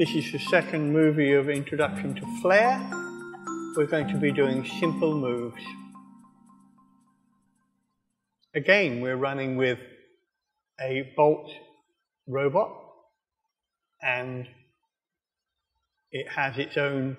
This is the second movie of Introduction to Flair. We're going to be doing simple moves. Again, we're running with a Bolt robot and it has its own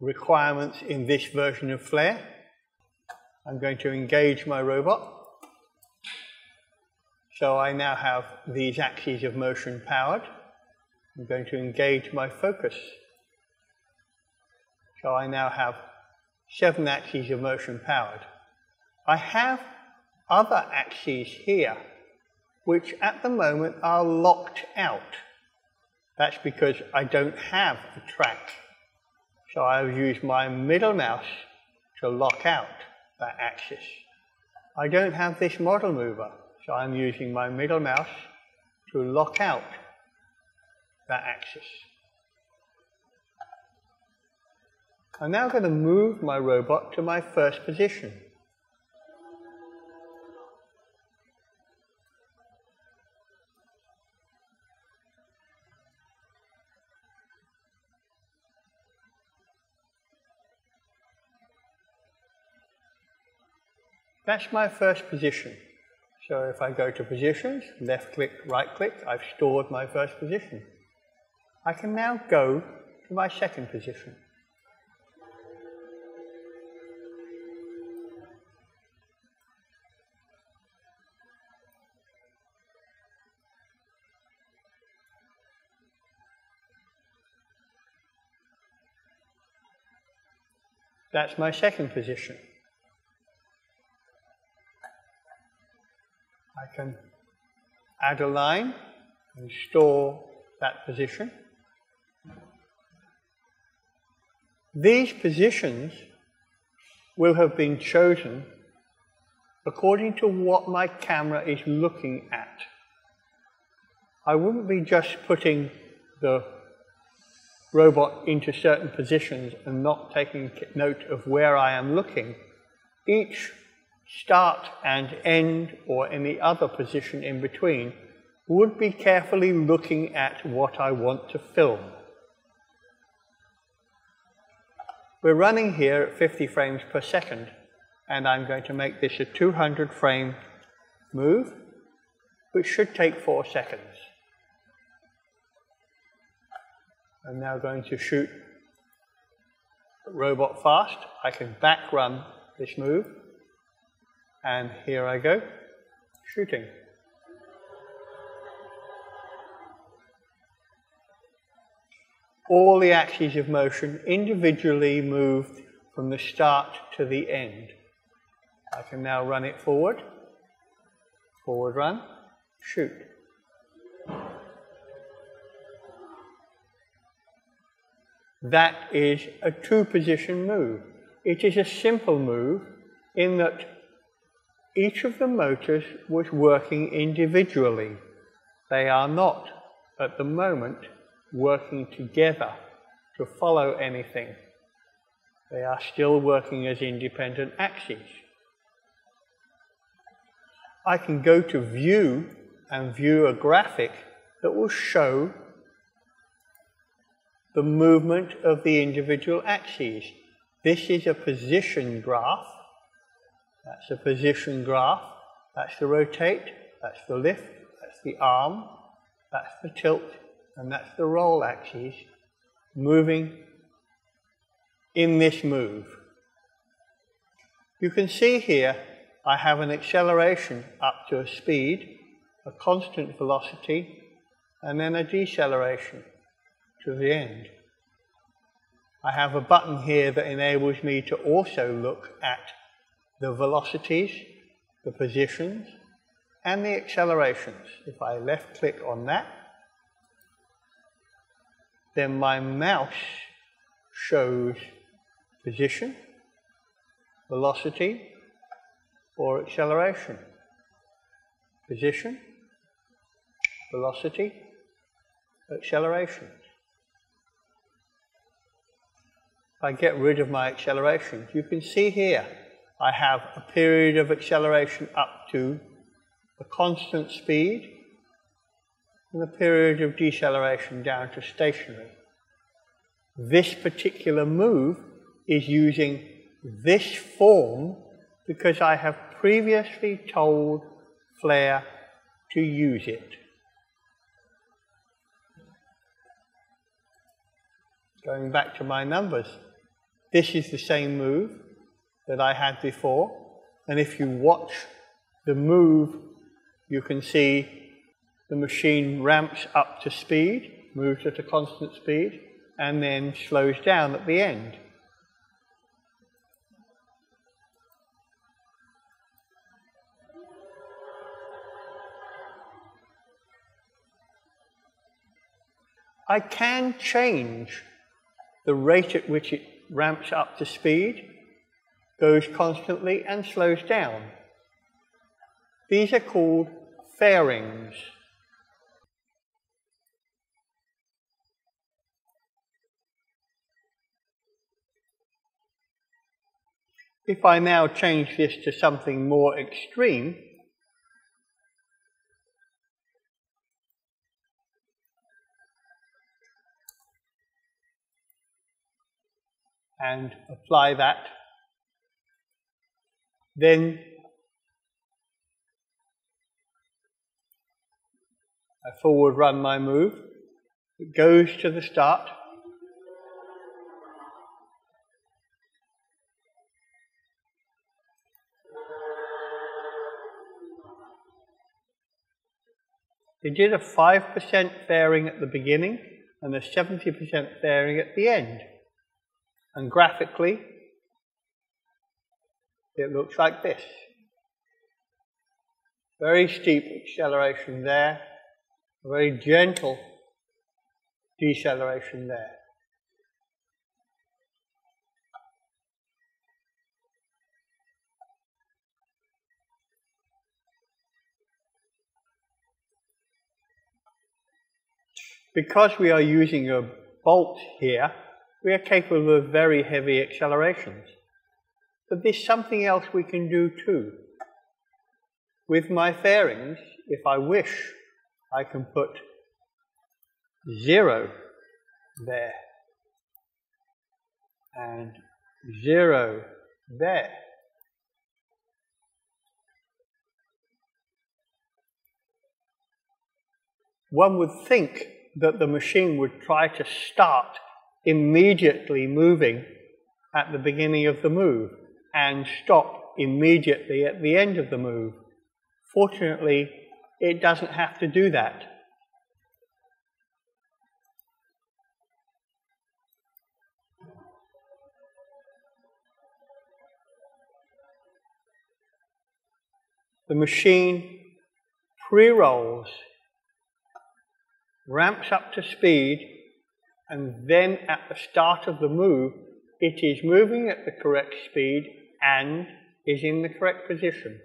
requirements in this version of Flair. I'm going to engage my robot. So I now have these axes of motion powered. I'm going to engage my focus. So I now have seven axes of motion powered. I have other axes here, which at the moment are locked out. That's because I don't have a track. So I'll use my middle mouse to lock out that axis. I don't have this model mover, so I'm using my middle mouse to lock out that axis. I'm now going to move my robot to my first position. That's my first position. So if I go to positions, left click, right click, I've stored my first position. I can now go to my second position. That's my second position. I can add a line and store that position. These positions will have been chosen according to what my camera is looking at. I wouldn't be just putting the robot into certain positions and not taking note of where I am looking. Each start and end or any other position in between would be carefully looking at what I want to film. We're running here at 50 frames per second, and I'm going to make this a 200 frame move, which should take four seconds. I'm now going to shoot robot fast. I can back run this move, and here I go, shooting. All the axes of motion individually moved from the start to the end. I can now run it forward, forward run, shoot. That is a two position move. It is a simple move in that each of the motors was working individually. They are not, at the moment, working together to follow anything. They are still working as independent axes. I can go to view and view a graphic that will show the movement of the individual axes. This is a position graph. That's a position graph. That's the rotate. That's the lift. That's the arm. That's the tilt and that's the roll axis, moving in this move. You can see here I have an acceleration up to a speed, a constant velocity, and then a deceleration to the end. I have a button here that enables me to also look at the velocities, the positions, and the accelerations. If I left click on that, then my mouse shows position, velocity, or acceleration. Position, velocity, acceleration. If I get rid of my acceleration, you can see here I have a period of acceleration up to a constant speed, and a period of deceleration down to stationary. This particular move is using this form because I have previously told Flair to use it. Going back to my numbers, this is the same move that I had before. And if you watch the move, you can see the machine ramps up to speed, moves at a constant speed, and then slows down at the end. I can change the rate at which it ramps up to speed, goes constantly, and slows down. These are called fairings. If I now change this to something more extreme, and apply that, then I forward run my move. It goes to the start. It did a 5% fairing at the beginning and a 70% fairing at the end. And graphically, it looks like this. Very steep acceleration there, very gentle deceleration there. Because we are using a bolt here, we are capable of very heavy accelerations. But there's something else we can do too. With my fairings, if I wish, I can put zero there and zero there. One would think that the machine would try to start immediately moving at the beginning of the move and stop immediately at the end of the move. Fortunately, it doesn't have to do that. The machine pre-rolls, ramps up to speed and then at the start of the move, it is moving at the correct speed and is in the correct position.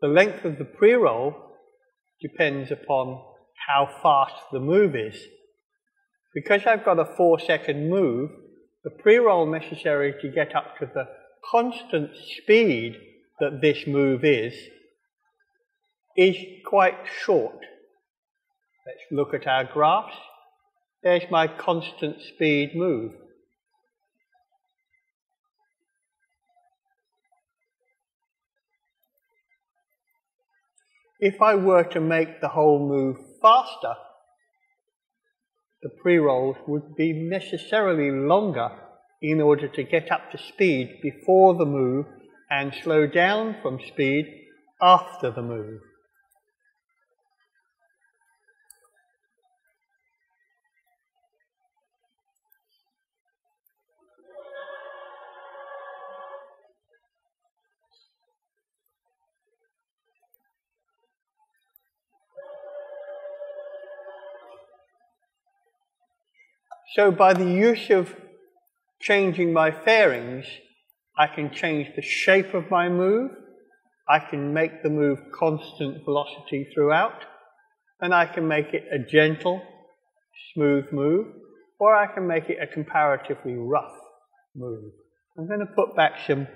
The length of the pre-roll depends upon how fast the move is. Because I've got a four second move, the pre-roll necessary to get up to the constant speed that this move is, is quite short. Let's look at our graphs. There's my constant speed move. If I were to make the whole move faster, the pre-rolls would be necessarily longer in order to get up to speed before the move and slow down from speed after the move. So by the use of changing my fairings, I can change the shape of my move, I can make the move constant velocity throughout, and I can make it a gentle smooth move, or I can make it a comparatively rough move. I'm going to put back some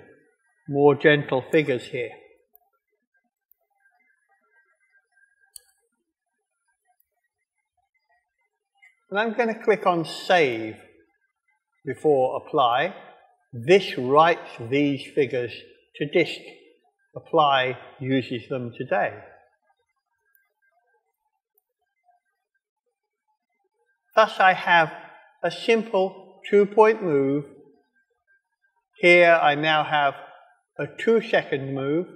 more gentle figures here. And I'm going to click on Save before Apply. This writes these figures to disk. Apply uses them today. Thus I have a simple two-point move. Here I now have a two-second move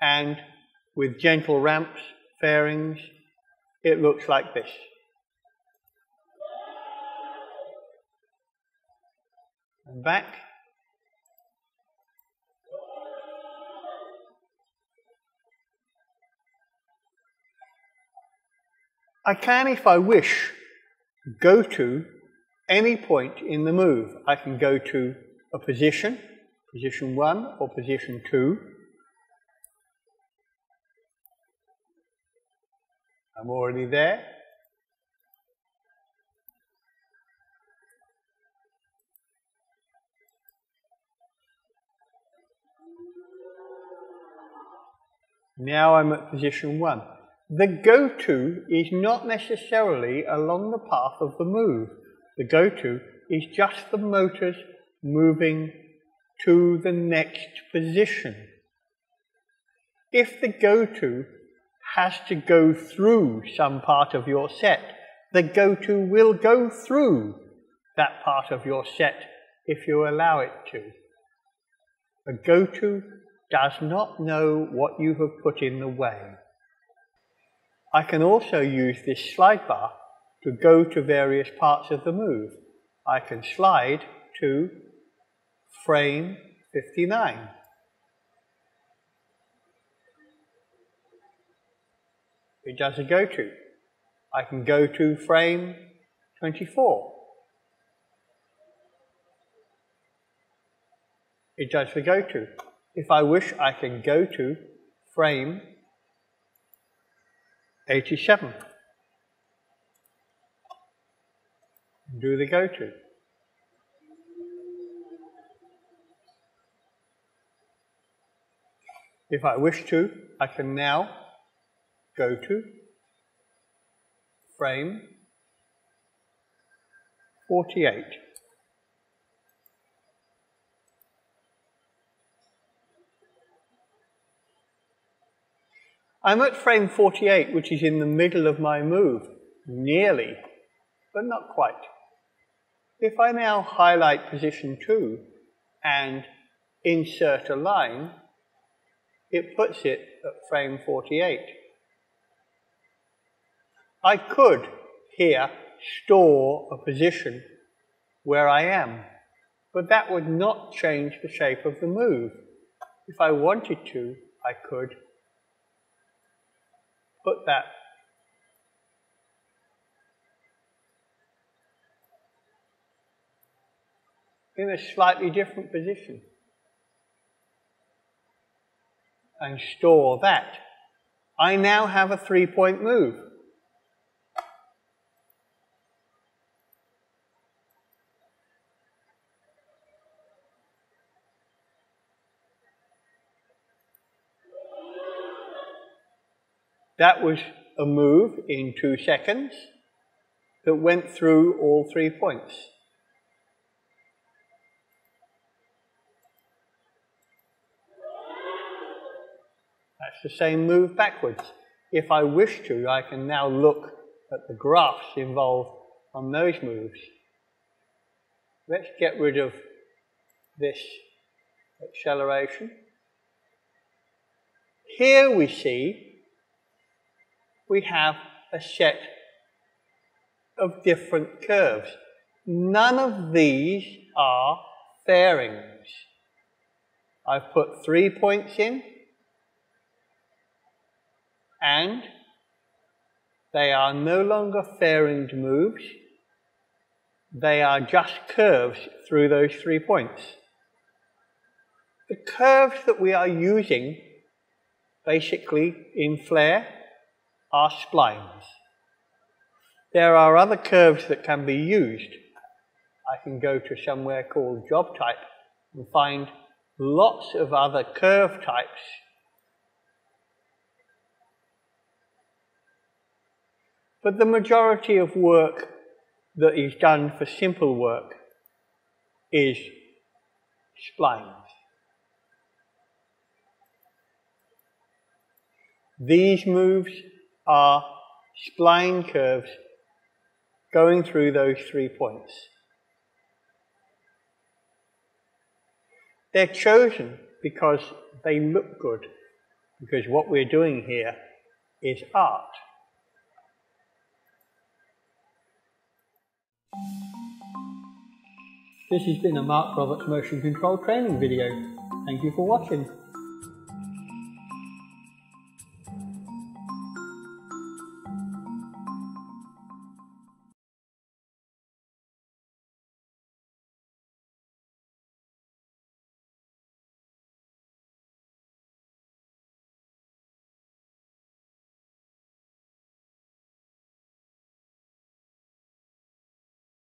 and with gentle ramps, fairings, it looks like this. And back. I can, if I wish, go to any point in the move. I can go to a position, position 1 or position 2. I'm already there. Now I'm at position 1. The go-to is not necessarily along the path of the move. The go-to is just the motors moving to the next position. If the go-to has to go through some part of your set, the go-to will go through that part of your set if you allow it to. A go-to does not know what you have put in the way. I can also use this slide bar to go to various parts of the move. I can slide to frame 59. It does a go to. I can go to frame 24. It does the go to. If I wish, I can go to frame 87. Do the go to. If I wish to, I can now go to frame 48. I'm at frame 48, which is in the middle of my move, nearly, but not quite. If I now highlight position 2 and insert a line, it puts it at frame 48. I could here store a position where I am, but that would not change the shape of the move. If I wanted to, I could put that in a slightly different position and store that. I now have a three-point move. That was a move in two seconds that went through all three points. That's the same move backwards. If I wish to, I can now look at the graphs involved on those moves. Let's get rid of this acceleration. Here we see we have a set of different curves. None of these are fairings. I've put three points in, and they are no longer fairinged moves. They are just curves through those three points. The curves that we are using basically in Flair are splines. There are other curves that can be used. I can go to somewhere called job type and find lots of other curve types. But the majority of work that is done for simple work is splines. These moves are spline curves going through those three points. They're chosen because they look good, because what we're doing here is art. This has been a Mark Roberts motion control training video. Thank you for watching.